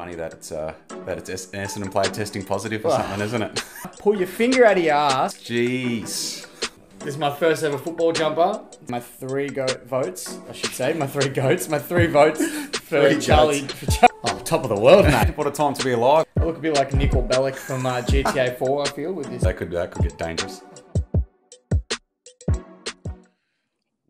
funny that it's uh, that it's Es- Essendon player testing positive or something, isn't it? Pull your finger out of your ass. Jeez. This is my first ever football jumper. My three goat votes, I should say. My three goats. My three votes for Three Charlie. For Char- oh, top of the world, mate. What a time to be alive. I look a bit like Niko Bellic from uh, GTA 4. I feel with this. That could that could get dangerous.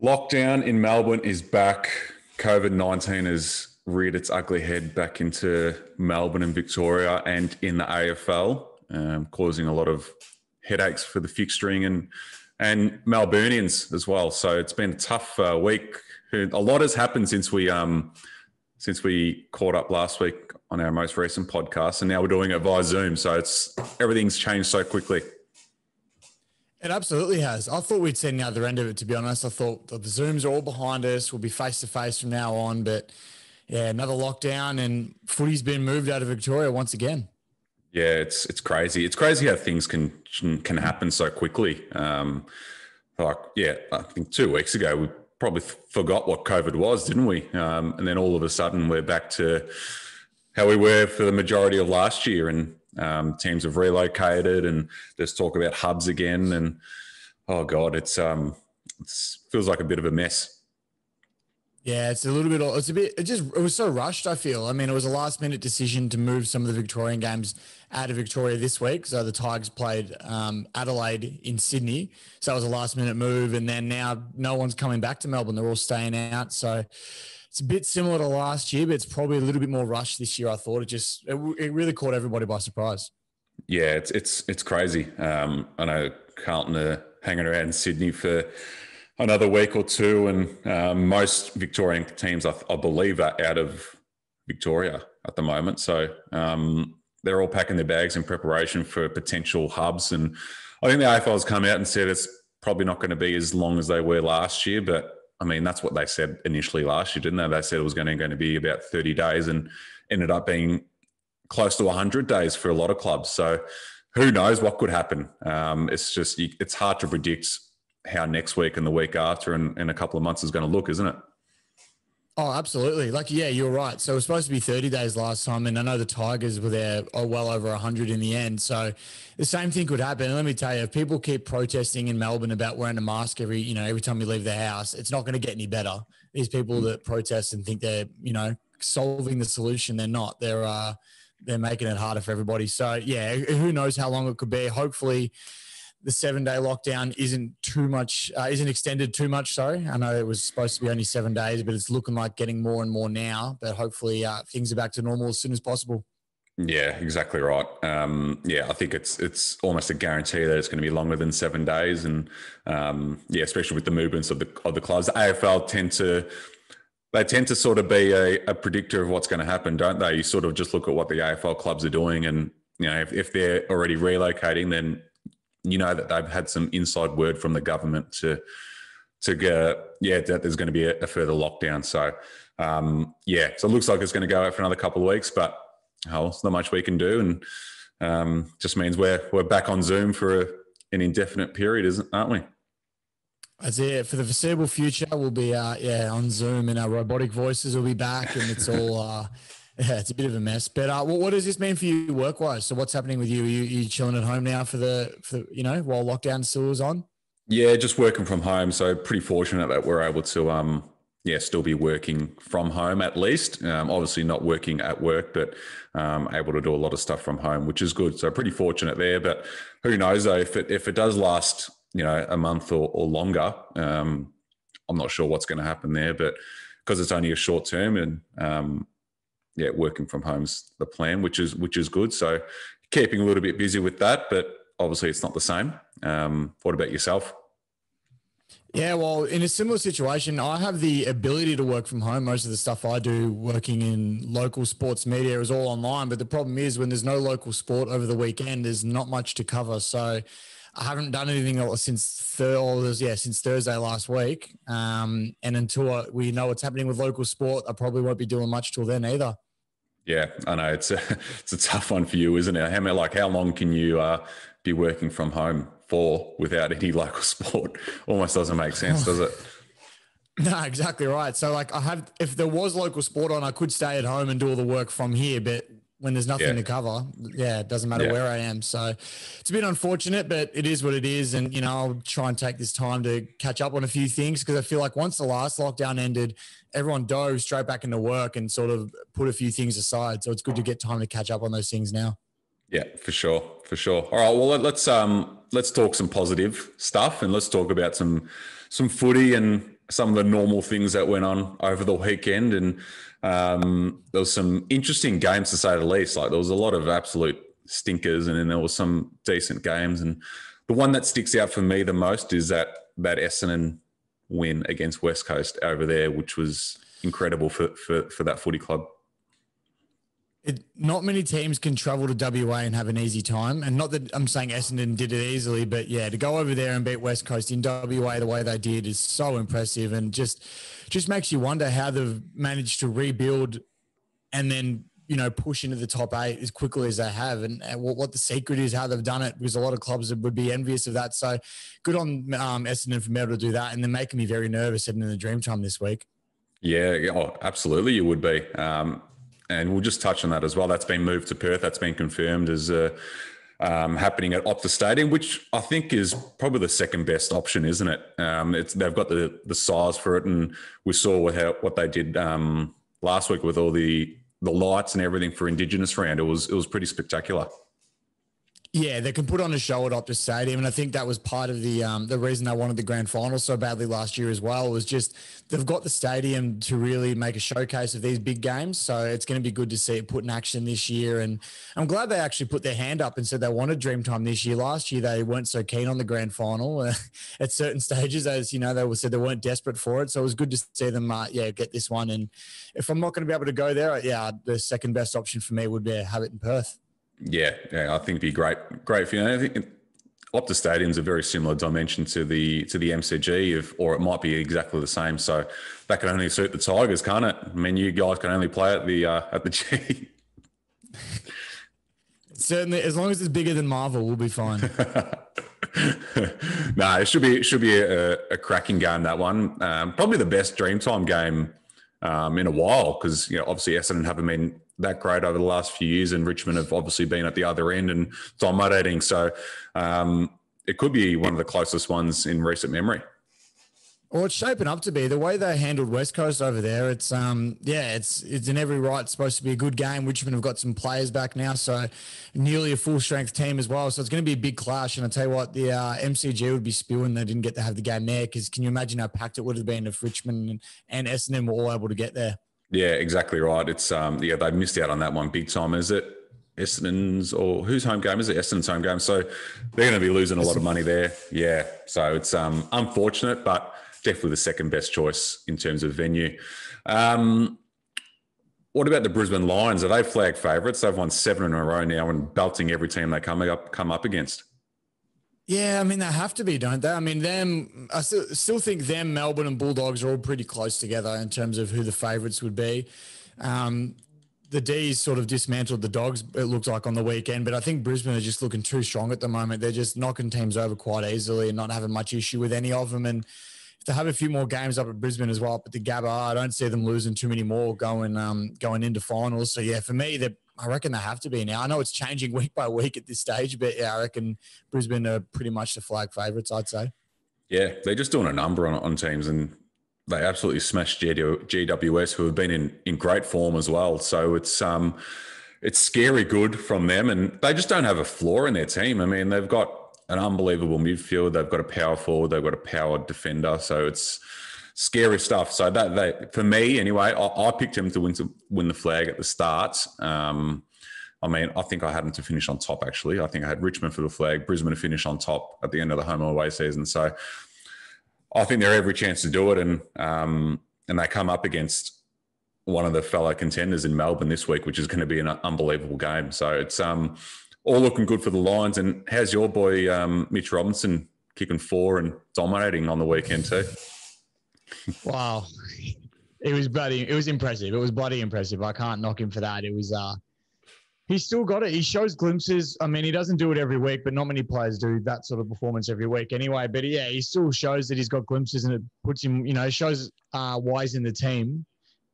Lockdown in Melbourne is back. COVID 19 has reared its ugly head back into Melbourne and Victoria and in the AFL, um, causing a lot of headaches for the fixturing and, and Melburnians as well. So it's been a tough uh, week. A lot has happened since we um, since we caught up last week on our most recent podcast, and now we're doing it via Zoom. So it's everything's changed so quickly. It absolutely has. I thought we'd seen the other end of it, to be honest. I thought the Zooms are all behind us. We'll be face to face from now on. But yeah, another lockdown and footy's been moved out of Victoria once again. Yeah, it's it's crazy. It's crazy how things can can happen so quickly. Um, like yeah, I think two weeks ago we probably forgot what COVID was, didn't we? Um, and then all of a sudden we're back to how we were for the majority of last year, and um, teams have relocated, and there's talk about hubs again, and oh god, it's um, it's, feels like a bit of a mess. Yeah, it's a little bit. It's a bit. It just. It was so rushed. I feel. I mean, it was a last minute decision to move some of the Victorian games out of Victoria this week. So the Tigers played um, Adelaide in Sydney. So it was a last minute move, and then now no one's coming back to Melbourne. They're all staying out. So it's a bit similar to last year, but it's probably a little bit more rushed this year. I thought it just. It, it really caught everybody by surprise. Yeah, it's it's it's crazy. Um, I know Carlton are hanging around Sydney for another week or two, and um, most Victorian teams, I, I, believe, are out of Victoria at the moment. So um, they're all packing their bags in preparation for potential hubs. And I think the AFL has come out and said it's probably not going to be as long as they were last year, but I mean that's what they said initially last year, didn't they? They said it was going to, going to be about 30 days, and ended up being close to 100 days for a lot of clubs. So who knows what could happen? Um, it's just it's hard to predict how next week and the week after and in a couple of months is going to look, isn't it? Oh, absolutely. Like, yeah, you're right. So it was supposed to be 30 days last time. And I know the Tigers were there oh, well over 100 in the end. So the same thing could happen. And let me tell you, if people keep protesting in Melbourne about wearing a mask every, you know, every time you leave the house, it's not going to get any better. These people mm. that protest and think they're, you know, solving the solution, they're not. They're, uh, they're making it harder for everybody. So yeah, who knows how long it could be. Hopefully, the seven day lockdown isn't too much, uh, isn't extended too much. Sorry, I know it was supposed to be only seven days, but it's looking like getting more and more now. But hopefully, uh, things are back to normal as soon as possible. Yeah, exactly right. Um, yeah, I think it's it's almost a guarantee that it's going to be longer than seven days, and um, yeah, especially with the movements of the of the clubs. The AFL tend to they tend to sort of be a, a predictor of what's going to happen, don't they? You sort of just look at what the AFL clubs are doing, and you know if, if they're already relocating, then you know that they've had some inside word from the government to to get yeah that there's going to be a, a further lockdown. So um, yeah, so it looks like it's going to go out for another couple of weeks, but oh, there's not much we can do, and um, just means we're we're back on Zoom for a, an indefinite period, isn't aren't we? That's it. For the foreseeable future, we'll be uh, yeah on Zoom, and our robotic voices will be back, and it's all. Uh, yeah, it's a bit of a mess. But uh, what, does this mean for you work wise? So what's happening with you? Are you, are you chilling at home now for the, for you know, while lockdown still is on? Yeah, just working from home. So pretty fortunate that we're able to, um, yeah, still be working from home at least. Um, obviously not working at work, but um, able to do a lot of stuff from home, which is good. So pretty fortunate there. But who knows though, if it if it does last, you know, a month or, or longer, um, I'm not sure what's going to happen there. But because it's only a short term and um, yeah, working from home's the plan, which is which is good. So keeping a little bit busy with that, but obviously it's not the same. Um, what about yourself? Yeah, well, in a similar situation, I have the ability to work from home. Most of the stuff I do working in local sports media is all online. But the problem is when there's no local sport over the weekend, there's not much to cover. So I haven't done anything since Thursday, yeah, since Thursday last week. Um, and until we know what's happening with local sport, I probably won't be doing much till then either. Yeah, I know it's a it's a tough one for you, isn't it? How like how long can you uh, be working from home for without any local sport? Almost doesn't make sense, does it? No, exactly right. So like I have if there was local sport on, I could stay at home and do all the work from here, but when there's nothing Yeah. to cover. Yeah, it doesn't matter Yeah. where I am. So it's a bit unfortunate, but it is what it is. And, you know, I'll try and take this time to catch up on a few things because I feel like once the last lockdown ended, everyone dove straight back into work and sort of put a few things aside. So it's good to get time to catch up on those things now. Yeah, for sure, for sure. All right, well let- let's um let's talk some positive stuff and let's talk about some some footy and some of the normal things that went on over the weekend. And um, there was some interesting games to say the least. Like there was a lot of absolute stinkers, and then there was some decent games. And the one that sticks out for me the most is that that Essendon win against West Coast over there, which was incredible for for, for that footy club. It, not many teams can travel to WA and have an easy time. And not that I'm saying Essendon did it easily, but yeah, to go over there and beat West Coast in WA the way they did is so impressive and just just makes you wonder how they've managed to rebuild and then you know push into the top eight as quickly as they have and, and what, what the secret is how they've done it because a lot of clubs would be envious of that so good on um, Essendon for able to do that and then making me very nervous heading into Dreamtime this week Yeah, oh, absolutely, you would be. Um, and we'll just touch on that as well. That's been moved to Perth. That's been confirmed as uh, um, happening at Optus Stadium, which I think is probably the second best option, isn't it? Um, it's they've got the the size for it, and we saw what what they did um, last week with all the the lights and everything for Indigenous round. It was it was pretty spectacular. Yeah, they can put on a show at Optus Stadium, and I think that was part of the um, the reason they wanted the grand final so badly last year as well. Was just they've got the stadium to really make a showcase of these big games, so it's going to be good to see it put in action this year. And I'm glad they actually put their hand up and said they wanted Dreamtime this year. Last year they weren't so keen on the grand final uh, at certain stages, as you know they were said they weren't desperate for it. So it was good to see them, uh, yeah, get this one. And if I'm not going to be able to go there, yeah, the second best option for me would be have it in Perth. Yeah, yeah, I think it'd be great, great for you. I think Optus Stadium's a very similar dimension to the to the MCG, if, or it might be exactly the same. So that can only suit the Tigers, can't it? I mean, you guys can only play at the uh, at the G. Certainly, as long as it's bigger than Marvel, we'll be fine. no, it should be it should be a, a cracking game. That one, um, probably the best Dreamtime game um, in a while because you know obviously Essendon haven't been that great over the last few years, and Richmond have obviously been at the other end and dominating. So um, it could be one of the closest ones in recent memory. Well, it's shaping up to be the way they handled West Coast over there. It's um, yeah, it's it's in every right. Supposed to be a good game. Richmond have got some players back now, so nearly a full strength team as well. So it's going to be a big clash. And I tell you what, the uh, MCG would be spewing. They didn't get to have the game there because can you imagine how packed it would have been if Richmond and, and Essendon were all able to get there? Yeah, exactly right. It's um, yeah, they've missed out on that one big time. Is it Essendon's or whose home game is it? Essendon's home game. So they're going to be losing a lot of money there. Yeah, so it's um, unfortunate, but definitely the second best choice in terms of venue. Um, what about the Brisbane Lions? Are they flag favourites? They've won seven in a row now and belting every team they come up come up against. Yeah, I mean they have to be, don't they? I mean them. I still, still think them, Melbourne and Bulldogs are all pretty close together in terms of who the favourites would be. Um, the D's sort of dismantled the Dogs. It looks like on the weekend, but I think Brisbane are just looking too strong at the moment. They're just knocking teams over quite easily and not having much issue with any of them. And if they have a few more games up at Brisbane as well, but the Gabba, I don't see them losing too many more going um, going into finals. So yeah, for me, they I reckon they have to be now. I know it's changing week by week at this stage, but yeah, I reckon Brisbane are pretty much the flag favourites. I'd say. Yeah, they're just doing a number on, on teams and they absolutely smashed GW, GWS, who have been in, in great form as well. So it's um, it's scary good from them, and they just don't have a flaw in their team. I mean, they've got an unbelievable midfield. They've got a power forward. They've got a power defender. So it's scary stuff. So that for me anyway, I, I picked him to win to win the flag at the start. Um, I mean, I think I had him to finish on top. Actually, I think I had Richmond for the flag, Brisbane to finish on top at the end of the home and away season. So I think they're every chance to do it, and um, and they come up against one of the fellow contenders in Melbourne this week, which is going to be an unbelievable game. So it's um, all looking good for the Lions. And how's your boy um, Mitch Robinson kicking four and dominating on the weekend too? Wow. It was bloody, it was impressive. It was bloody impressive. I can't knock him for that. It was, uh, he's still got it. He shows glimpses. I mean, he doesn't do it every week, but not many players do that sort of performance every week anyway. But yeah, he still shows that he's got glimpses and it puts him, you know, shows uh, he's in the team.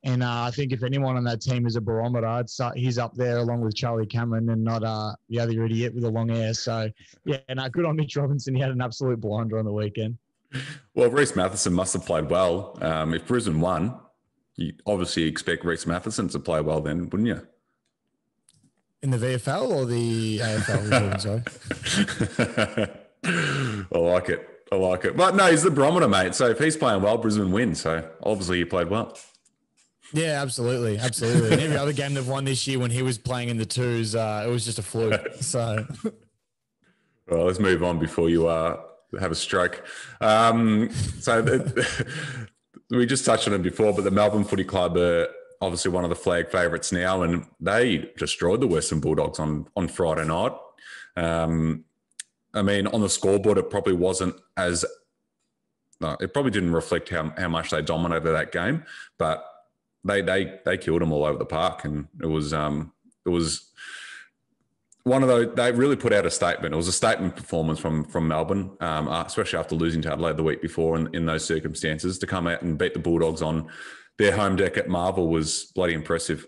And uh, I think if anyone on that team is a barometer, uh, he's up there along with Charlie Cameron and not uh, the other idiot with the long hair. So, yeah, and uh, good on Mitch Robinson. He had an absolute blinder on the weekend. Well, Rhys Mathieson must have played well. Um, if Brisbane won, you obviously expect Rhys Mathieson to play well then, wouldn't you? In the VFL or the AFL? sorry. I like it. I like it. But no, he's the barometer, mate. So if he's playing well, Brisbane wins. So obviously he played well. Yeah, absolutely, absolutely. and every other game they've won this year, when he was playing in the twos, uh, it was just a fluke. So, well, let's move on before you uh, have a stroke. Um, so the, we just touched on it before, but the Melbourne Footy Club are obviously one of the flag favourites now, and they destroyed the Western Bulldogs on on Friday night. Um, I mean, on the scoreboard, it probably wasn't as no, it probably didn't reflect how, how much they dominated that game, but they they they killed them all over the park, and it was um it was one of those. They really put out a statement. It was a statement performance from from Melbourne, um, uh, especially after losing to Adelaide the week before, in, in those circumstances, to come out and beat the Bulldogs on their home deck at Marvel was bloody impressive.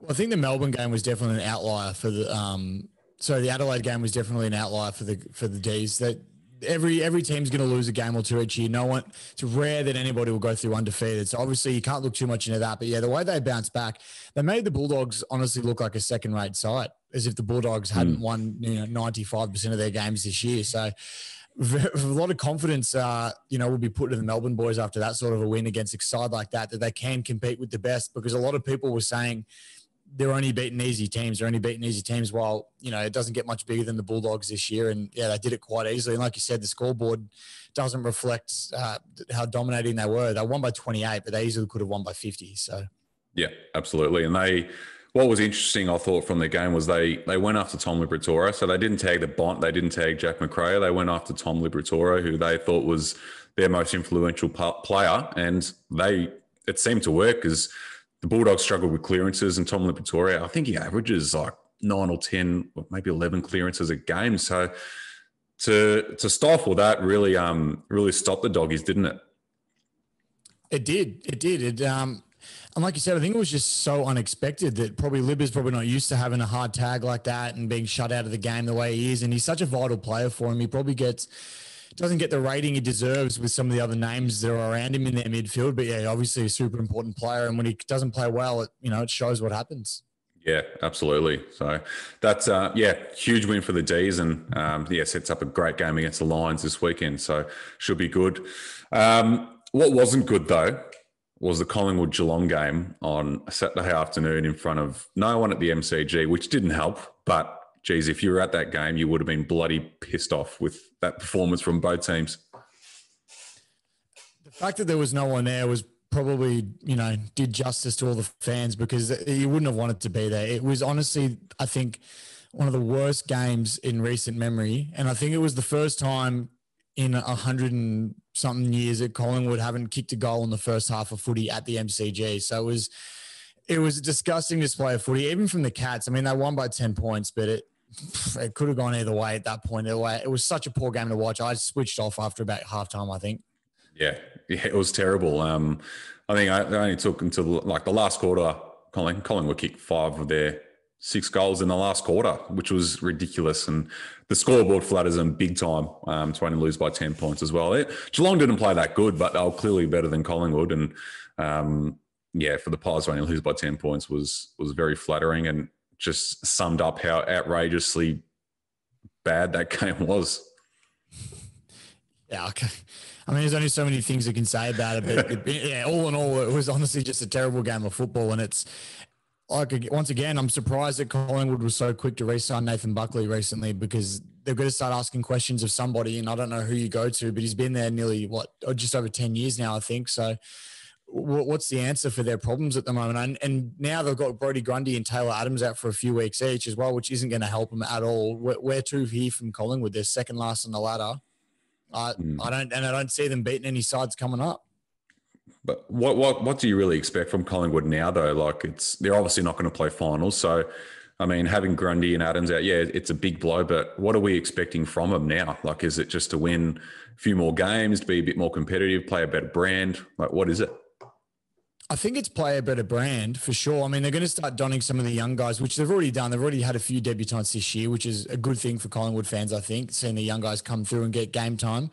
Well, I think the Melbourne game was definitely an outlier for the. Um, so the Adelaide game was definitely an outlier for the for the D's. That every every team's going to lose a game or two each year. No one. It's rare that anybody will go through undefeated. So obviously you can't look too much into that. But yeah, the way they bounced back, they made the Bulldogs honestly look like a second rate side, as if the Bulldogs hadn't mm. won you know ninety five percent of their games this year. So. A lot of confidence, uh, you know, will be put to the Melbourne boys after that sort of a win against a side like that, that they can compete with the best. Because a lot of people were saying, they're only beating easy teams. They're only beating easy teams. While you know it doesn't get much bigger than the Bulldogs this year, and yeah, they did it quite easily. And like you said, the scoreboard doesn't reflect uh, how dominating they were. They won by 28, but they easily could have won by 50. So yeah, absolutely. And they, what was interesting, I thought from the game was they they went after Tom Liberatore. So they didn't tag the Bont, they didn't tag Jack Macrae. They went after Tom Liberatore, who they thought was their most influential player, and they it seemed to work because the Bulldogs struggled with clearances, and Tom Liberatore, I think he averages like nine or ten, or maybe eleven clearances a game. So to to stifle that really um really stopped the doggies, didn't it? It did. It did. It um and like you said, I think it was just so unexpected that probably Libba's probably not used to having a hard tag like that and being shut out of the game the way he is. And he's such a vital player for him. He probably gets doesn't get the rating he deserves with some of the other names that are around him in their midfield. But yeah, obviously a super important player. And when he doesn't play well, it you know it shows what happens. Yeah, absolutely. So that's uh, yeah, huge win for the D's, and um, yeah, sets up a great game against the Lions this weekend. So should be good. Um, what wasn't good though was the Collingwood Geelong game on a Saturday afternoon in front of no one at the MCG, which didn't help. But geez, if you were at that game, you would have been bloody pissed off with that performance from both teams. The fact that there was no one there was probably, you know, did justice to all the fans because you wouldn't have wanted to be there. It was honestly, I think, one of the worst games in recent memory. And I think it was the first time in a hundred and something years that Collingwood haven't kicked a goal in the first half of footy at the MCG. So it was it was a disgusting display of footy, even from the Cats. I mean, they won by 10 points, but it it could have gone either way at that point. Either way, it was such a poor game to watch. I switched off after about halftime. I think. Yeah, yeah, it was terrible. Um, I think I, only took until like the last quarter. Colin Collingwood kicked five of their six goals in the last quarter, which was ridiculous. And the scoreboard flatters them big time um, to only lose by 10 points as well. It, Geelong didn't play that good, but they were clearly better than Collingwood. And um, yeah, for the Pies to only lose by 10 points was was very flattering. And just summed up how outrageously bad that game was. Yeah, okay. I mean, there's only so many things you can say about it, but it, yeah, all in all, it was honestly just a terrible game of football. And it's like once again, I'm surprised that Collingwood was so quick to re-sign Nathan Buckley recently because they're going to start asking questions of somebody, and I don't know who you go to, but he's been there nearly what just over ten years now, I think. So what's the answer for their problems at the moment? And, and now they've got Brodie Grundy and Taylor Adams out for a few weeks each as well, which isn't going to help them at all. Where, where to here from Collingwood? They're second last on the ladder. I, mm. I don't, and I don't see them beating any sides coming up. But what, what, what do you really expect from Collingwood now, though? Like it's, they're obviously not going to play finals. So, I mean, having Grundy and Adams out, yeah, it's a big blow, but what are we expecting from them now? Like, is it just to win a few more games, to be a bit more competitive, play a better brand? Like, what is it? I think it's play a better brand for sure. I mean, they're going to start donning some of the young guys, which they've already done. They've already had a few debutants this year, which is a good thing for Collingwood fans, I think, seeing the young guys come through and get game time.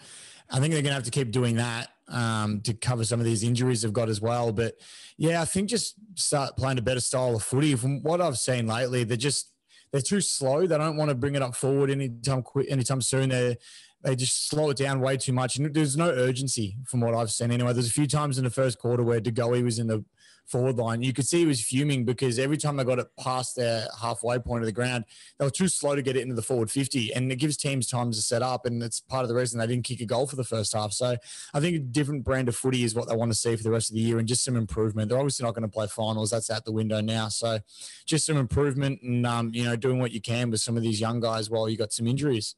I think they're going to have to keep doing that um, to cover some of these injuries they've got as well. But yeah, I think just start playing a better style of footy. From what I've seen lately, they're just they're too slow. They don't want to bring it up forward anytime anytime soon. They're they just slow it down way too much. And there's no urgency from what I've seen anyway. There's a few times in the first quarter where De Goey was in the forward line. You could see he was fuming because every time they got it past their halfway point of the ground, they were too slow to get it into the forward 50. And it gives teams time to set up. And it's part of the reason they didn't kick a goal for the first half. So I think a different brand of footy is what they want to see for the rest of the year and just some improvement. They're obviously not going to play finals. That's out the window now. So just some improvement and, um, you know, doing what you can with some of these young guys while you got some injuries.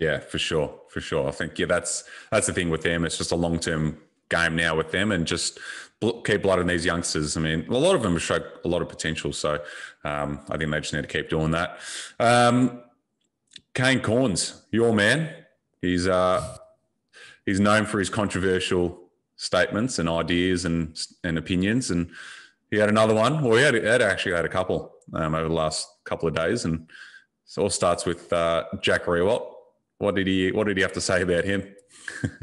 Yeah, for sure, for sure. I think yeah, that's that's the thing with them. It's just a long term game now with them, and just keep blood in these youngsters. I mean, a lot of them have showed a lot of potential, so um, I think they just need to keep doing that. Um, Kane Cornes, your man. He's uh, he's known for his controversial statements and ideas and and opinions, and he had another one. Well, he had, he had actually had a couple um, over the last couple of days, and it all starts with uh, Jack Riewoldt what did he What did he have to say about him?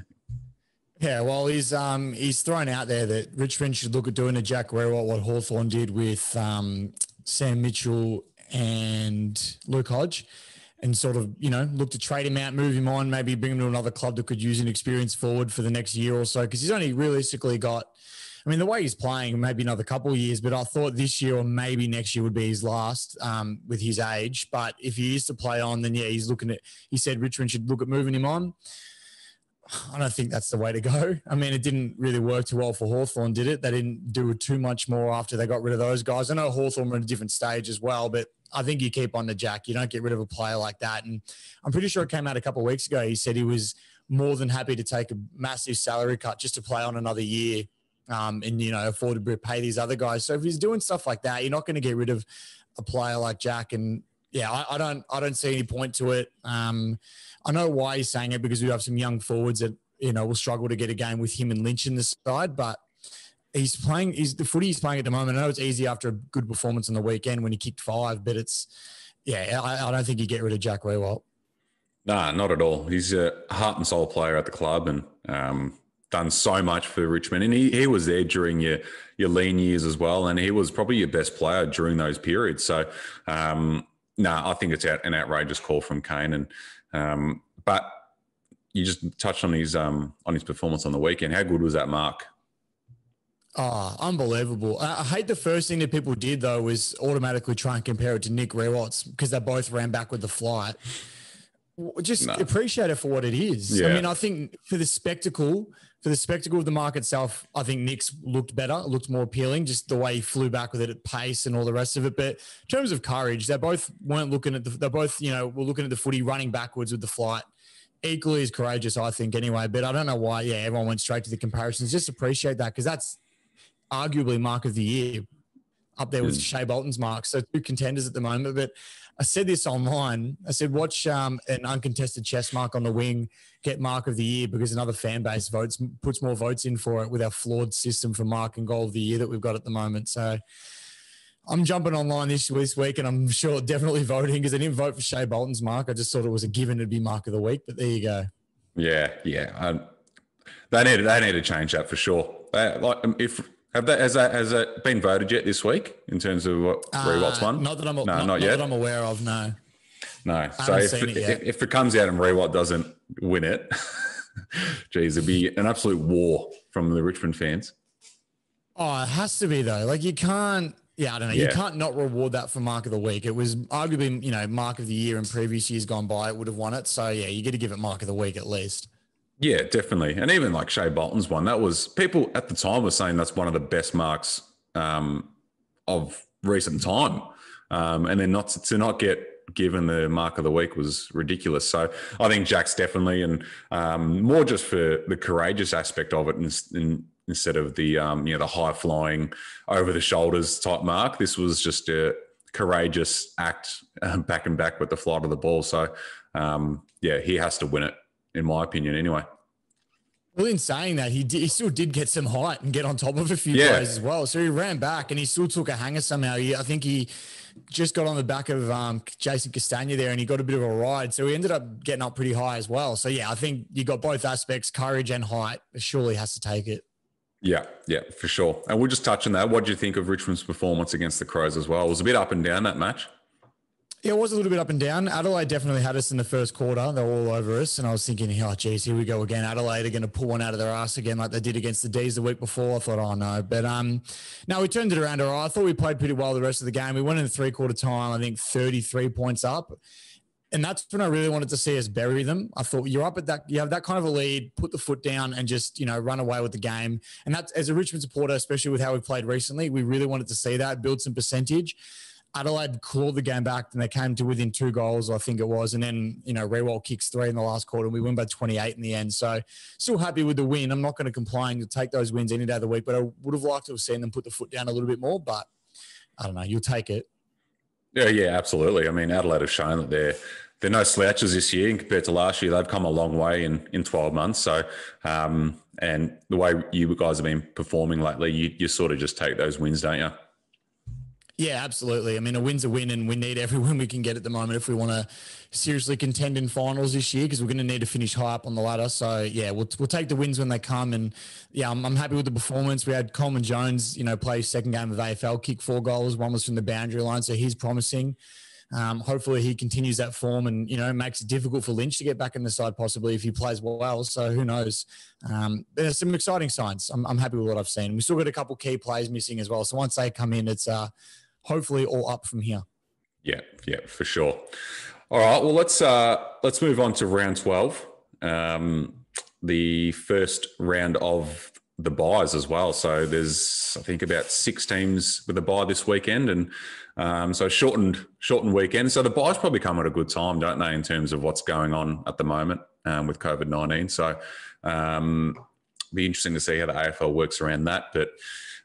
yeah, well, he's um he's thrown out there that Richmond should look at doing a Jack Riewoldt what Hawthorn did with um, Sam Mitchell and Luke Hodge. And sort of, you know, look to trade him out, move him on, maybe bring him to another club that could use an experienced forward for the next year or so. Because he's only realistically got I mean, the way he's playing, maybe another couple of years, but I thought this year or maybe next year would be his last um, with his age. But if he is to play on, then yeah, he's looking at. He said Richmond should look at moving him on. I don't think that's the way to go. I mean, it didn't really work too well for Hawthorn, did it? They didn't do too much more after they got rid of those guys. I know Hawthorn were in a different stage as well, but I think you keep on the jack. You don't get rid of a player like that. And I'm pretty sure it came out a couple of weeks ago. He said he was more than happy to take a massive salary cut just to play on another year um, and you know afford to pay these other guys. So if he's doing stuff like that, you're not going to get rid of a player like Jack. And yeah, I, I don't I don't see any point to it. Um, I know why he's saying it because we have some young forwards that you know will struggle to get a game with him and Lynch in the side, but. He's playing. He's the footy he's playing at the moment. I know it's easy after a good performance on the weekend when he kicked five, but it's yeah. I, I don't think you get rid of Jack Riewoldt. Nah, not at all. He's a heart and soul player at the club, and um, done so much for Richmond, and he, he was there during your your lean years as well, and he was probably your best player during those periods. So, um, no, nah, I think it's out, an outrageous call from Kane, and um, but you just touched on his um, on his performance on the weekend. How good was that mark? Oh, unbelievable. I, I hate the first thing that people did though was automatically try and compare it to Nick Riewoldt because they both ran back with the flight just no. appreciate it for what it is. Yeah. I mean, I think for the spectacle, for the spectacle of the mark itself, I think Nick's looked better, looked more appealing, just the way he flew back with it at pace and all the rest of it. But in terms of courage, they both weren't looking at the, they both, you know, were looking at the footy running backwards with the flight. Equally as courageous, I think, anyway. But I don't know why, yeah, everyone went straight to the comparisons. Just appreciate that because that's arguably mark of the year up there with mm. Shai Bolton's mark. So two contenders at the moment. But I said this online. I said, watch um, an uncontested chess mark on the wing get mark of the year because another fan base votes puts more votes in for it with our flawed system for mark and goal of the year that we've got at the moment. So I'm jumping online this this week, and I'm sure definitely voting because I didn't vote for Shai Bolton's mark. I just thought it was a given it'd be mark of the week. But there you go. Yeah, yeah. Um, they need they need to change that for sure. Like um, if have that has that has that been voted yet this week in terms of what uh, won? Not that I'm no, not, not, yet. That I'm aware of. No. No. So if it, if, if, it comes out and Riewoldt doesn't win it, geez, it'd be an absolute war from the Richmond fans. Oh, it has to be though. Like you can't. Yeah, I don't know. Yeah. You can't not reward that for mark of the week. It was arguably, you know, mark of the year in previous years gone by. It would have won it. So yeah, you get to give it mark of the week at least. Yeah, definitely. And even like Shai Bolton's one, that was people at the time were saying that's one of the best marks um, of recent time. Um, and then not to not get given the mark of the week was ridiculous. So I think Jack's definitely, and um, more just for the courageous aspect of it, in, instead of the um, you know the high flying over the shoulders type mark. This was just a courageous act uh, back and back with the flight of the ball. So um, yeah, he has to win it in my opinion, anyway. Well, in saying that, he did, he still did get some height and get on top of a few Yeah. players as well. So he ran back and he still took a hanger somehow. He, I think he just got on the back of um, Jason Castagna there and he got a bit of a ride. So he ended up getting up pretty high as well. So yeah, I think you got both aspects, courage and height. Surely has to take it. Yeah, yeah, for sure. And we'll just touch on that. What do you think of Richmond's performance against the Crows as well? It was a bit up and down that match. Yeah, it was a little bit up and down. Adelaide definitely had us in the first quarter. They were all over us. And I was thinking, oh, geez, here we go again. Adelaide are going to pull one out of their ass again like they did against the D's the week before. I thought, oh, no. But um, no, we turned it around. All right. I thought we played pretty well the rest of the game. We went in three quarter time, I think 33 points up. And that's when I really wanted to see us bury them. I thought you're up at that, you have that kind of a lead, put the foot down and just, you know, run away with the game. And that's as a Richmond supporter, especially with how we played recently, we really wanted to see that, build some percentage. Adelaide clawed the game back and they came to within two goals, I think it was. And then, you know, Riewoldt kicks three in the last quarter and we win by 28 in the end. So still happy with the win. I'm not going to complain. You'll take those wins any day of the week, but I would have liked to have seen them put the foot down a little bit more. But I don't know. You'll take it. Yeah, yeah, absolutely. I mean, Adelaide have shown that they're they're no slouches this year compared to last year. They've come a long way in in 12 months. So, um, and the way you guys have been performing lately, you, you sort of just take those wins, don't you? Yeah, absolutely. I mean, a win's a win, and we need every win we can get at the moment if we want to seriously contend in finals this year because we're going to need to finish high up on the ladder. So, yeah, we'll, we'll take the wins when they come. And yeah, I'm, I'm happy with the performance. We had Coleman Jones, you know, play second game of AFL, kick four goals. One was from the boundary line. So he's promising. Um, hopefully he continues that form and you know makes it difficult for Lynch to get back in the side possibly if he plays well. So who knows? Um, there's some exciting signs. I'm, I'm happy with what I've seen. We still got a couple key players missing as well. So once they come in, it's uh, hopefully all up from here. Yeah, yeah, for sure. All right, well let's uh, let's move on to round 12. Um, the first round of the buys as well. So there's I think about six teams with a buy this weekend, and um, so shortened shortened weekend. So the buys probably come at a good time, don't they, in terms of what's going on at the moment um, with COVID nineteen. So um, be interesting to see how the AFL works around that. But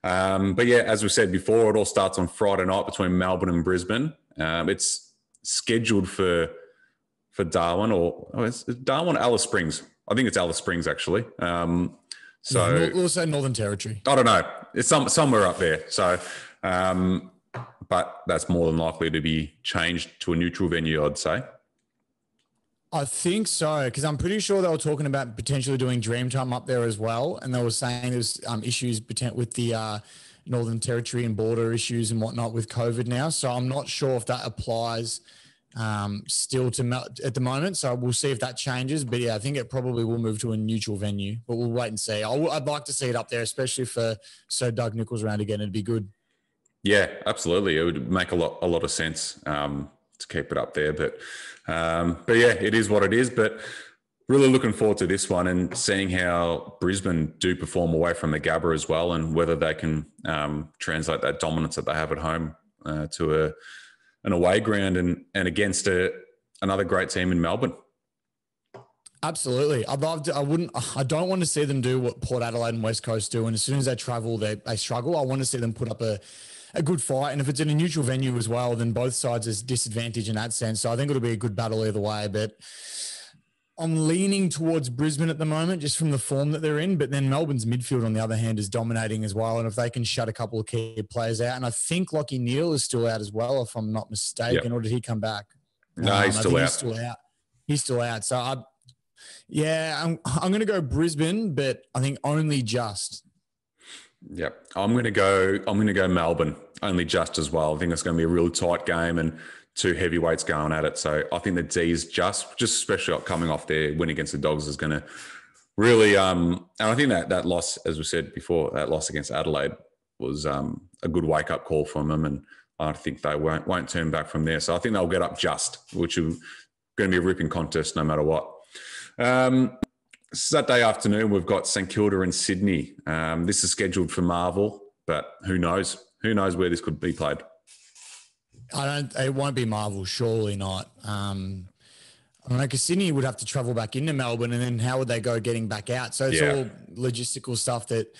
um, but yeah, as we said before, it all starts on Friday night between Melbourne and Brisbane. Um, it's scheduled for for Darwin or oh, it's Darwin, Alice Springs. I think it's Alice Springs actually. Um, so we'll, we'll say Northern Territory. I don't know. It's some somewhere up there. So, um, but that's more than likely to be changed to a neutral venue. I'd say. I think so because I'm pretty sure they were talking about potentially doing Dreamtime up there as well, and they were saying there's um, issues with the uh, Northern Territory and border issues and whatnot with COVID now. So I'm not sure if that applies um, still to at the moment. So we'll see if that changes. But yeah, I think it probably will move to a neutral venue, but we'll wait and see. i w- I'd like to see it up there, especially for so Doug Nicholls around again. It'd be good. Yeah, absolutely. It would make a lot a lot of sense um, to keep it up there. But um, but yeah, it is what it is. But really looking forward to this one and seeing how Brisbane do perform away from the Gabba as well, and whether they can um, translate that dominance that they have at home uh, to a an away ground and and against a another great team in Melbourne. Absolutely. I'd love to, I wouldn't, I don't want to see them do what Port Adelaide and West Coast do. And as soon as they travel, they, they struggle. I want to see them put up a, a good fight. And if it's in a neutral venue as well, then both sides is disadvantage in that sense. So I think it'll be a good battle either way. But I'm leaning towards Brisbane at the moment, just from the form that they're in. But then Melbourne's midfield, on the other hand, is dominating as well. And if they can shut a couple of key players out, and I think Lachie Neale is still out as well, if I'm not mistaken, Yep. or did he come back? No, Um, he's still out. He's still out. He's still out. So I, yeah, I'm, I'm going to go Brisbane, but I think only just. Yep. I'm going to go. I'm going to go Melbourne only just as well. I think it's going to be a real tight game and two heavyweights going at it. So I think the D's just, just especially coming off their win against the Dogs is going to really. Um, and I think that that loss, as we said before, that loss against Adelaide was um, a good wake up call from them, and I think they won't won't turn back from there. So I think they'll get up just, which is going to be a ripping contest no matter what. Um, Saturday afternoon, we've got St Kilda and Sydney. Um, this is scheduled for Marvel, but who knows? Who knows where this could be played? I don't. It won't be Marvel. Surely not. Um, I don't know because Sydney would have to travel back into Melbourne, and then how would they go getting back out? So it's Yeah. all logistical stuff that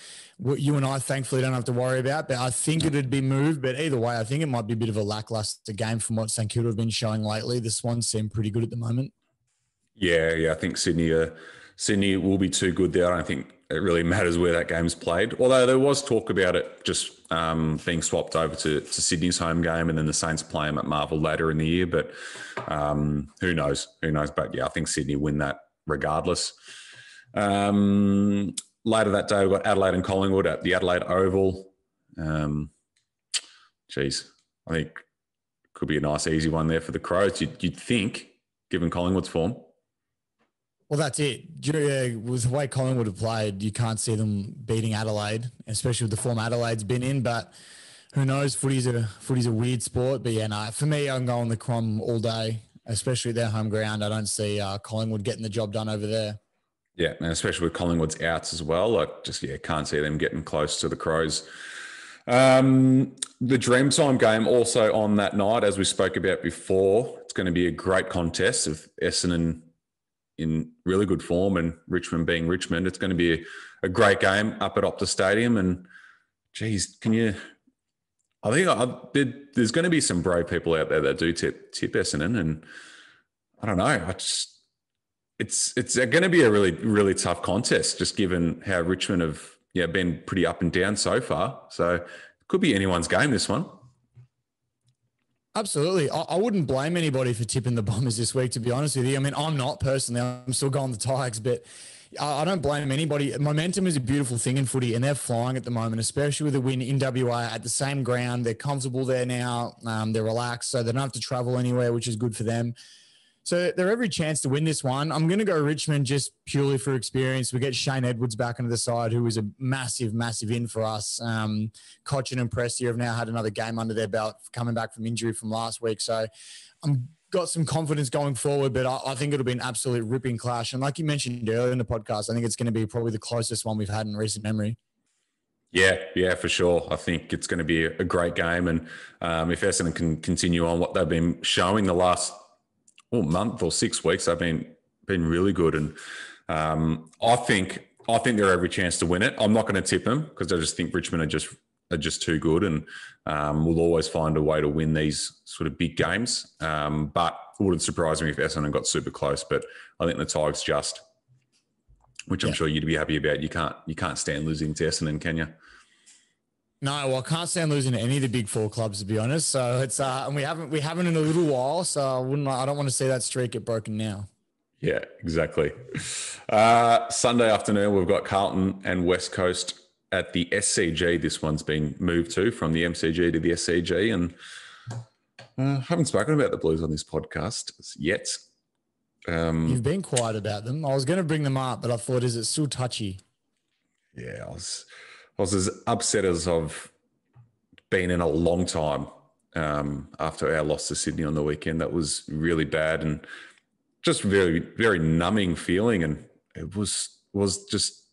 you and I thankfully don't have to worry about. But I think it'd be moved. But either way, I think it might be a bit of a lackluster game from what St Kilda have been showing lately. The Swans seem pretty good at the moment. Yeah, yeah. I think Sydney are Sydney will be too good there. I don't think it really matters where that game's played. Although there was talk about it just um, being swapped over to, to, Sydney's home game, and then the Saints play them at Marvel later in the year. But um, who knows? Who knows? But yeah, I think Sydney win that regardless. Um, later that day, we've got Adelaide and Collingwood at the Adelaide Oval. Um, geez, I think could be a nice, easy one there for the Crows. You'd, you'd think, given Collingwood's form. Well, that's it. With the way Collingwood have played, you can't see them beating Adelaide, especially with the form Adelaide's been in. But who knows? Footy's a footy's a weird sport. But yeah, no, for me, I'm going the Crows all day, especially their home ground. I don't see uh, Collingwood getting the job done over there. Yeah, and especially with Collingwood's outs as well. Like, just yeah, can't see them getting close to the Crows. Um, the Dreamtime game also on that night, as we spoke about before, it's going to be a great contest of Essendon in really good form and Richmond being Richmond. It's going to be a, great game up at Optus Stadium. And geez, can you? I think I, there, there's going to be some brave people out there that do tip tip Essendon, and I don't know. I just it's it's going to be a really really tough contest, just given how Richmond have yeah been pretty up and down so far. So it could be anyone's game this one. Absolutely. I, I, wouldn't blame anybody for tipping the Bombers this week, to be honest with you. I mean, I'm not personally, I'm still going the Tigers, but I, I don't blame anybody. Momentum is a beautiful thing in footy, and they're flying at the moment, especially with a win in WA at the same ground. They're comfortable there now. Um, they're relaxed, so they don't have to travel anywhere, which is good for them. So they're every chance to win this one. I'm going to go Richmond just purely for experience. We get Shane Edwards back into the side, who was a massive, massive in for us. Um, Cotchin and Prestia have now had another game under their belt, coming back from injury from last week. So I'm got some confidence going forward, but I, I, think it'll be an absolute ripping clash. And like you mentioned earlier in the podcast, I think it's going to be probably the closest one we've had in recent memory. Yeah, yeah, for sure. I think it's going to be a great game, and um, if Essendon can continue on what they've been showing the last well, month or six weeks, they've been been really good, and um, I think I think they're every chance to win it. I'm not going to tip them because I just think Richmond are just are just too good, and um, we'll always find a way to win these sort of big games. Um, but it wouldn't surprise me if Essendon got super close. But I think the Tigers just, which I'm yeah. sure you'd be happy about. You can't you can't stand losing to Essendon, can you? No, well, I can't stand losing to any of the big four clubs to be honest. So it's uh, and we haven't we haven't in a little while. So I wouldn't I don't want to see that streak get broken now. Yeah, exactly. Uh, Sunday afternoon, we've got Carlton and West Coast at the SCG. This one's been moved to from the MCG to the SCG, and uh, I haven't spoken about the Blues on this podcast yet. Um, You've been quiet about them. I was going to bring them up, but I thought, is it still touchy? Yeah, I was. I was as upset as I've been in a long time um, after our loss to Sydney on the weekend. That was really bad and just very, very numbing feeling. And it was was just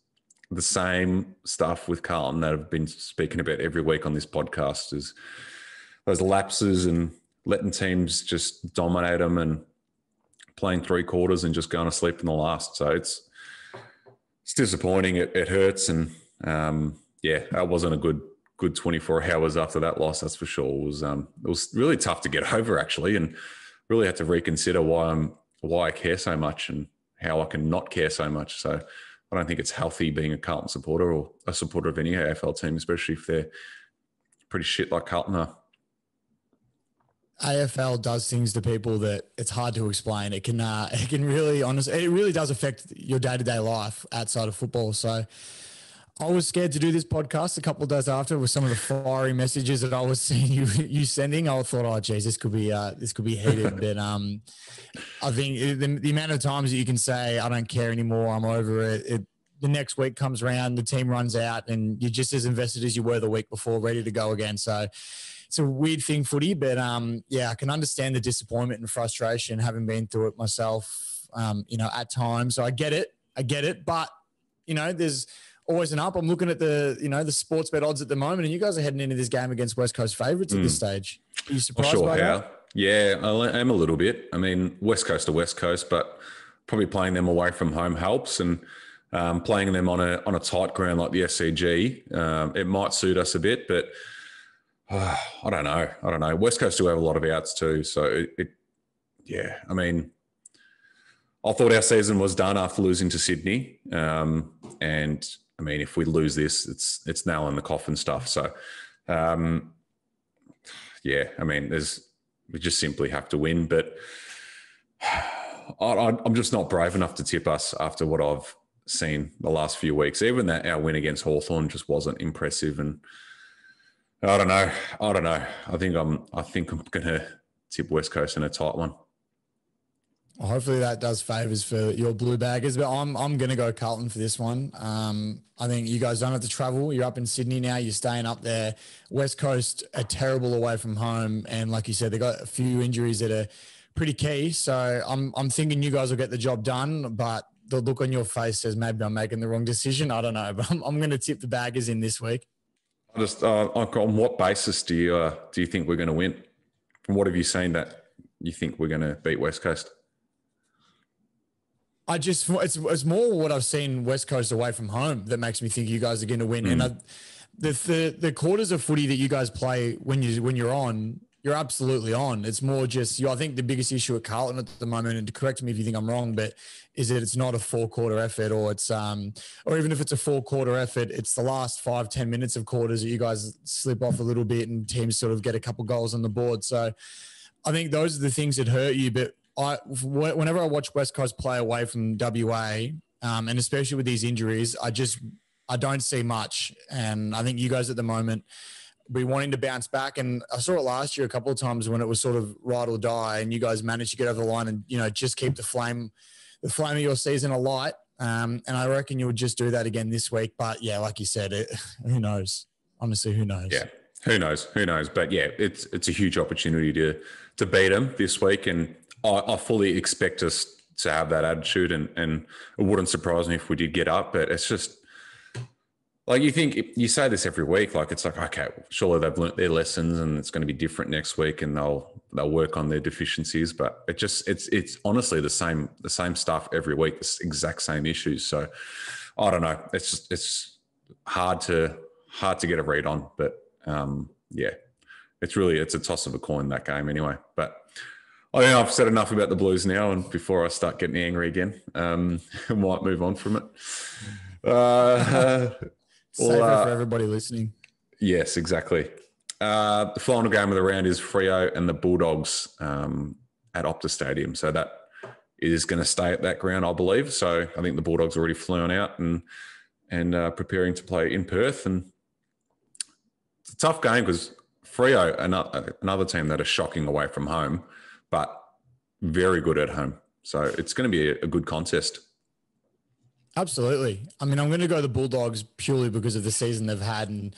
the same stuff with Carlton that I've been speaking about every week on this podcast is those lapses and letting teams just dominate them and playing three quarters and just going to sleep in the last. So it's it's disappointing. It, it hurts and um, yeah, that wasn't a good good 24 hours after that loss. That's for sure. It was um, it was really tough to get over actually, and really had to reconsider why I'm why I care so much and how I can not care so much. So I don't think it's healthy being a Carlton supporter or a supporter of any AFL team, especially if they're pretty shit like Carlton are. AFL does things to people that it's hard to explain. It can, uh, it can really, honestly, it really does affect your day to day life outside of football. So, I was scared to do this podcast a couple days after with some of the fiery messages that I was seeing you you sending. I thought, oh, geez, this could be uh, this could be heated. but um, I think the, the, amount of times that you can say, I don't care anymore, I'm over it, it. The next week comes around, the team runs out, and you're just as invested as you were the week before, ready to go again. So it's a weird thing, footy. But um, yeah, I can understand the disappointment and frustration, having been through it myself. Um, you know, at times, so I get it, I get it, but you know, there's always an up. I'm looking at the you know the sports bet odds at the moment, and you guys are heading into this game against West Coast favourites mm. at this hmm. stage. Are you surprised sure by how. that? Yeah, I am a little bit. I mean, West Coast to West Coast, but probably playing them away from home helps, and um, playing them on a on a tight ground like the SCG, um, it might suit us a bit. But uh, I don't know. I don't know. West Coast do have a lot of outs too, so it, it yeah. I mean, I thought our season was done after losing to Sydney, um, and I mean, if we lose this, it's it's nail in the coffin stuff. So, um, yeah, I mean, there's we just simply have to win, but. I, I'm just not brave enough to tip us after what I've seen the last few weeks. Even that our win against Hawthorn just wasn't impressive, and I don't know. I don't know. I think I'm. I think I'm gonna tip West Coast in a tight one. Hopefully that does favors for your blue baggers, but I'm I'm gonna go Carlton for this one. Um, I think you guys don't have to travel. You're up in Sydney now. You're staying up there. West Coast are terrible away from home, and like you said, they got a few injuries that are pretty key. So I'm I'm thinking you guys will get the job done, but the look on your face says maybe I'm making the wrong decision. I don't know, but I'm, I'm going to tip the baggers in this week. I just uh, on what basis do you uh, do you think we're going to win? From what have you seen that you think we're going to beat West Coast? I just it's it's more what I've seen West Coast away from home that makes me think you guys are going to win. Mm. And I, the, the the quarters of footy that you guys play when you when you're on, you're absolutely on. It's more just you. I think the biggest issue at Carlton at the moment, and correct me if you think I'm wrong, but is that it's not a four quarter effort, or it's um, or even if it's a four quarter effort, it's the last five ten minutes of quarters that you guys slip off a little bit, and teams sort of get a couple goals on the board. So, I think those are the things that hurt you. But I whenever I watch West Coast play away from WA, um, and especially with these injuries, I just I don't see much. And I think you guys at the moment be wanting to bounce back. And I saw it last year a couple of times when it was sort of ride or die, and you guys managed to get over the line and you know just keep the flame, the flame of your season alight. Um, and I reckon you would just do that again this week. But yeah, like you said, it, who knows? Honestly, who knows? Yeah, who knows? Who knows? But yeah, it's it's a huge opportunity to to beat them this week, and I, I fully expect us to have that attitude, and and it wouldn't surprise me if we did get up. But it's just like you think you say this every week, like it's like okay, surely they've learnt their lessons, and it's going to be different next week, and they'll they'll work on their deficiencies. But it just it's it's honestly the same the same stuff every week, the exact same issues. So I don't know. It's just it's hard to hard to get a read on, but um, yeah, it's really it's a toss of a coin that game anyway. But I think I've said enough about the Blues now, and before I start getting angry again, um, I might move on from it. Uh, Safer well, uh, for everybody listening. Yes, exactly. Uh, the final game of the round is Freo and the Bulldogs um, at Optus Stadium. So that is going to stay at that ground, I believe. So I think the Bulldogs already flown out and and uh, preparing to play in Perth. And it's a tough game because Freo, another, another team that are shocking away from home, but very good at home. So it's going to be a, good contest. Absolutely. I mean, I'm going to go the Bulldogs purely because of the season they've had, and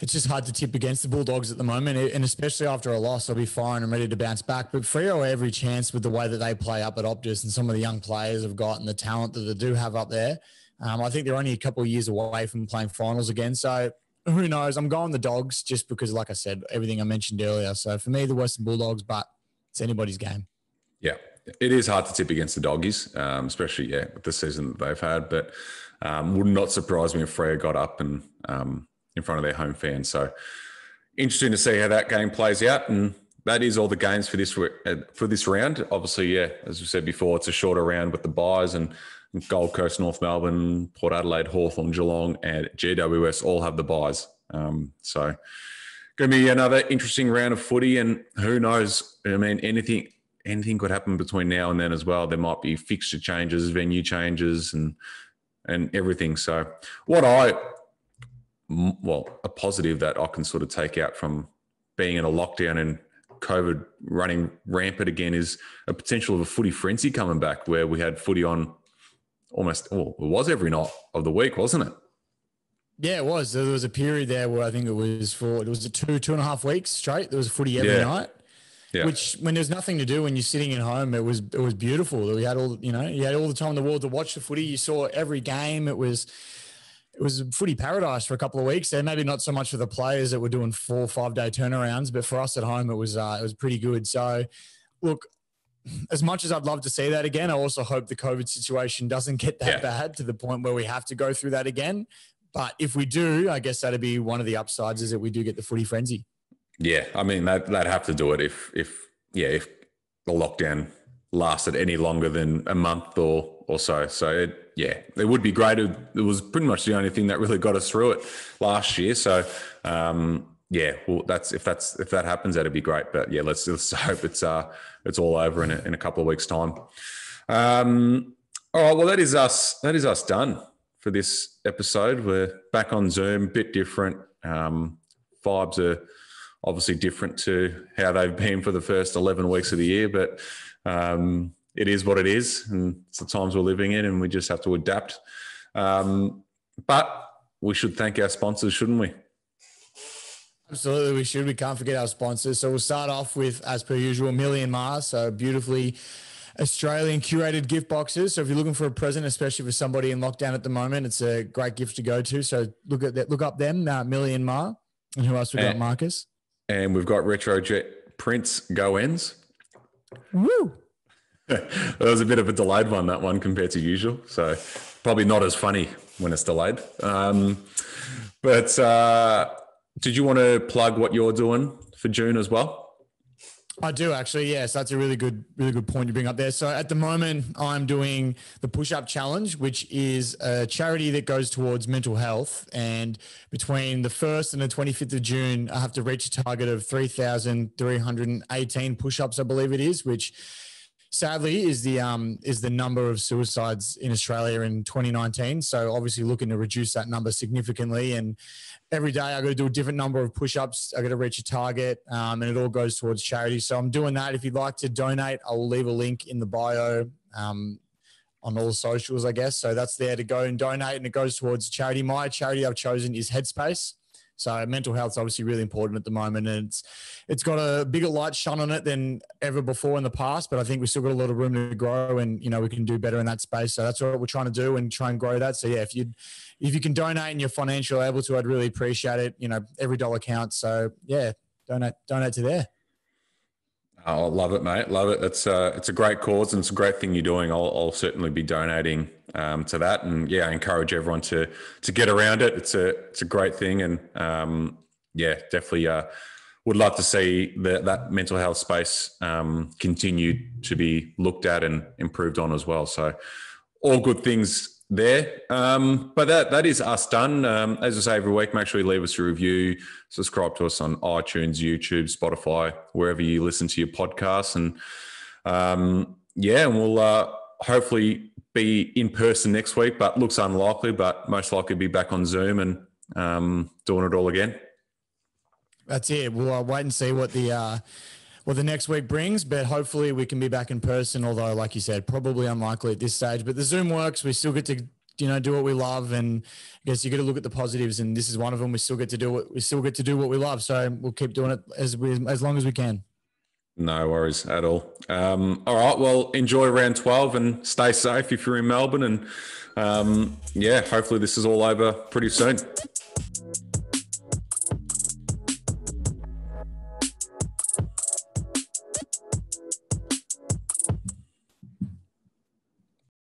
it's just hard to tip against the Bulldogs at the moment, and especially after a loss, they'll be fine and ready to bounce back. But Freo every chance with the way that they play up at Optus and some of the young players have got and the talent that they do have up there. Um, I think they're only a couple of years away from playing finals again. So who knows? I'm going the Dogs just because, like I said, everything I mentioned earlier. So for me, the Western Bulldogs, but it's anybody's game. Yeah, it is hard to tip against the doggies, um, especially yeah with the season that they've had. But um, would not surprise me if Freo got up and um, in front of their home fans. So interesting to see how that game plays out. And that is all the games for this uh, for this round. Obviously, yeah, as we said before, it's a shorter round with the byes and Gold Coast, North Melbourne, Port Adelaide, Hawthorn, Geelong, and GWS all have the byes. Um, so going to be another interesting round of footy, and who knows? I mean, anything anything could happen between now and then as well. There might be fixture changes, venue changes, and and everything. So, what I well, a positive that I can sort of take out from being in a lockdown and COVID running rampant again is a potential of a footy frenzy coming back, where we had footy on almost well, it was every night of the week, wasn't it? Yeah, it was. There was a period there where I think it was for it was a two two and a half weeks straight. There was footy every yeah. night. Yeah. Which when there's nothing to do when you're sitting at home, it was it was beautiful. That we had all you know, you had all the time in the world to watch the footy. You saw every game. It was it was footy paradise for a couple of weeks there. Maybe not so much for the players that were doing four five day turnarounds, but for us at home, it was uh, it was pretty good. So, look, as much as I'd love to see that again, I also hope the COVID situation doesn't get that yeah. bad to the point where we have to go through that again. But if we do, I guess that'd be one of the upsides is that we do get the footy frenzy. Yeah, I mean that they'd have to do it if if yeah if the lockdown lasted any longer than a month or or so. So it, yeah, it would be great. It, it was pretty much the only thing that really got us through it last year. So um, yeah, well, that's if that's if that happens, that'd be great. But yeah, let's let's hope it's uh it's all over in a, in a couple of weeks' time. Um, all right, well that is us. That is us done for this episode. We're back on Zoom, bit different. Um, vibes are obviously different to how they've been for the first eleven weeks of the year, but um, it is what it is, and it's the times we're living in, and we just have to adapt. Um, but we should thank our sponsors, shouldn't we? Absolutely, we should. We can't forget our sponsors. So we'll start off with, as per usual, Million Mars. So beautifully Australian curated gift boxes. So if you're looking for a present, especially for somebody in lockdown at the moment, it's a great gift to go to. So look at that. Look up them, uh, and Mar. And who else we got, And- Marcus? And we've got Retrojet Prince Go Ends. Woo! that was a bit of a delayed one, that one compared to usual. So probably not as funny when it's delayed. Um, but uh, did you want to plug what you're doing for June as well? I do actually. Yes, that's a really good, really good point you bring up there. So at the moment, I'm doing the Push Up Challenge, which is a charity that goes towards mental health. And between the first and the 25th of June, I have to reach a target of 3,318 push-ups, I believe it is, which sadly is the um is the number of suicides in Australia in 2019. So obviously looking to reduce that number significantly. And every day I got to do a different number of push-ups. I got to reach a target, um, and it all goes towards charity. So I'm doing that. If you'd like to donate, I'll leave a link in the bio. Um, on all the socials, I guess. So that's there to go and donate, and it goes towards charity. My charity I've chosen is Headspace. So mental health is obviously really important at the moment, and it's it's got a bigger light shone on it than ever before in the past. But I think we've still got a lot of room to grow, and you know we can do better in that space. So that's what we're trying to do and try and grow that. So yeah, if you if you can donate and you're financially able to, I'd really appreciate it. You know, every dollar counts. So yeah, donate donate to there. Oh, love it, mate. Love it. It's a, it's a great cause and it's a great thing you're doing. I'll, I'll certainly be donating um, to that. And yeah, I encourage everyone to, to get around it. It's a, it's a great thing. And um, yeah, definitely uh, would love to see the, that mental health space um, continue to be looked at and improved on as well. So all good things there. Um, but that that is us done. Um, as I say every week, make sure you leave us a review, subscribe to us on iTunes, YouTube, Spotify, wherever you listen to your podcasts, and um, yeah, and we'll uh, hopefully be in person next week. But looks unlikely, but most likely be back on Zoom and um, doing it all again. That's it. We'll uh, wait and see what the uh, what the next week brings, but hopefully we can be back in person. Although, like you said, probably unlikely at this stage. But the Zoom works. We still get to you know do what we love, and I guess you got to look at the positives, and this is one of them. We still get to do what we still get to do what we love. So we'll keep doing it as we, as long as we can. No worries at all. Um, all right. Well, enjoy round 12 and stay safe if you're in Melbourne. And um, yeah, hopefully this is all over pretty soon.